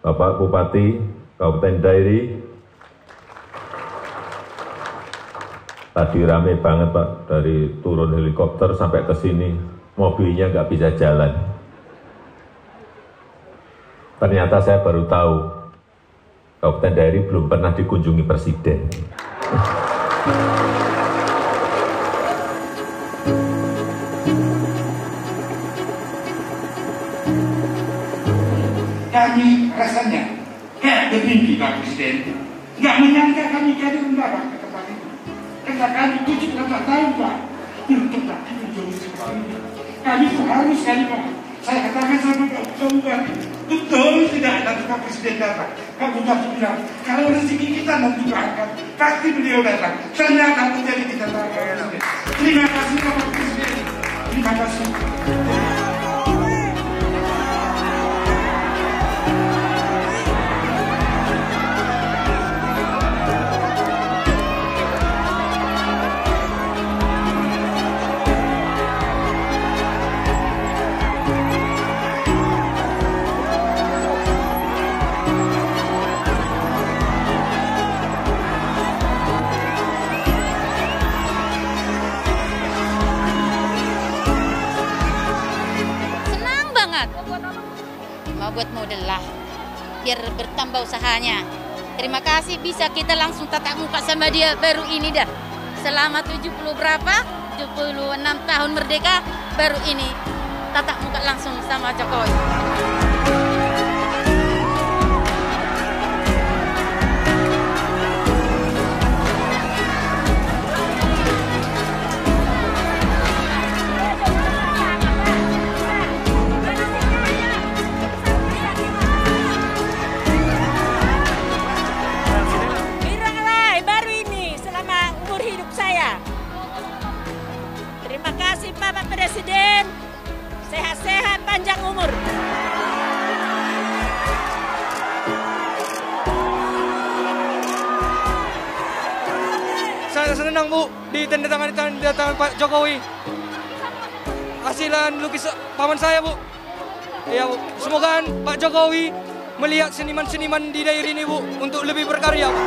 Bapak Bupati Kabupaten Dairi. Tadi rame banget Pak, dari turun helikopter sampai ke sini, mobilnya nggak bisa jalan. Ternyata saya baru tahu, Kabupaten Dairi belum pernah dikunjungi Presiden. Kami rasanya kayak bermimpi Pak Presiden. Nggak menyangka kami jadi undang ke tempat itu. Karena kami tujuh delapan tahun Pak pernah dikunjungi seperti ini. Kami terharu sekali Pak. Saya katakan sama Pak Bupati, betul tidak nanti Pak Presiden datang. Pak Bupati bilang, kalau rezeki kita nanti berangkat, pasti beliau datang. Ternyata menjadi kita Pak Presiden. Terima kasih Pak Presiden. Terima kasih. Mau buat model lah, biar bertambah usahanya. Terima kasih bisa kita langsung tatap muka sama dia baru ini dah. Selama 70 berapa? 76 tahun merdeka baru ini tatap muka langsung sama Jokowi. Saya senang Bu di tanda tangan tanda tangan Pak Jokowi. Hasilan lukis paman saya Bu. Ya Bu, semoga Pak Jokowi melihat seniman-seniman di daerah ini Bu untuk lebih berkarya Bu.